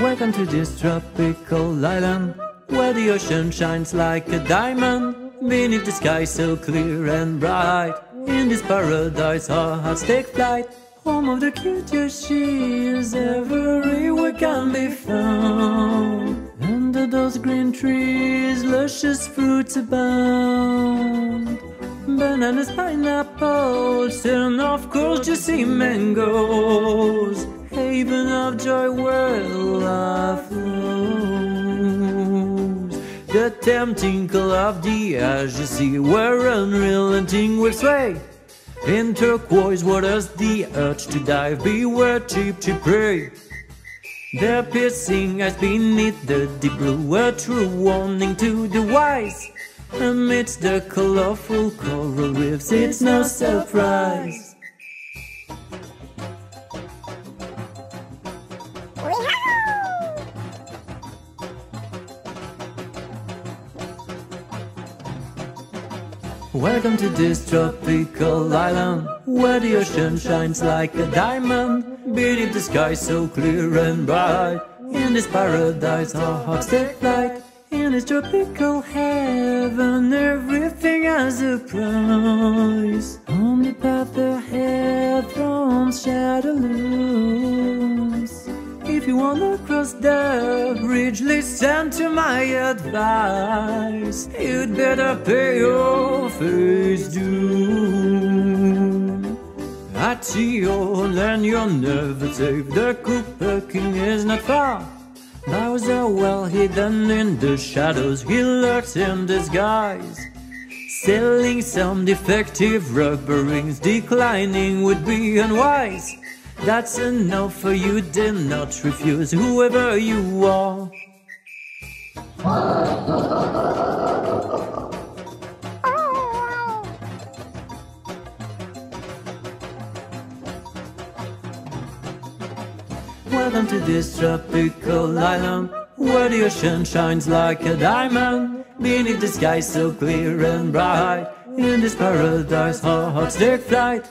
Welcome to this tropical island Where the ocean shines like a diamond. Beneath the sky so clear and bright In this paradise our hearts take flight. Home of the cute yoshis everywhere can be found. Under those green trees luscious fruits abound. Bananas, pineapples, and of course juicy mangoes Haven of joy where love flows. The tempting call of the you see Where unrelenting will sway. In turquoise waters the urge to dive Beware Cheep Cheep prey their piercing eyes beneath the deep blue A true warning to the wise. Amidst the colorful coral reefs It's no surprise Welcome to this tropical island Where the ocean shines like a diamond Beneath the sky so clear and bright. In this paradise our hearts take flight In this tropical heaven Everything has a price. On the path ahead from shadow looms if you wanna cross the bridge, listen to my advice. You'd better pay your face due. At sea or land, you're never safe. The Koopa King is not far. Bowser well hidden in the shadows, he lurks in disguise. Selling some defective rubber rings, declining would be unwise. That's enough for you, did not refuse whoever you are. Welcome to this tropical island Where the ocean shines like a diamond Beneath the sky so clear and bright In this paradise our hearts take flight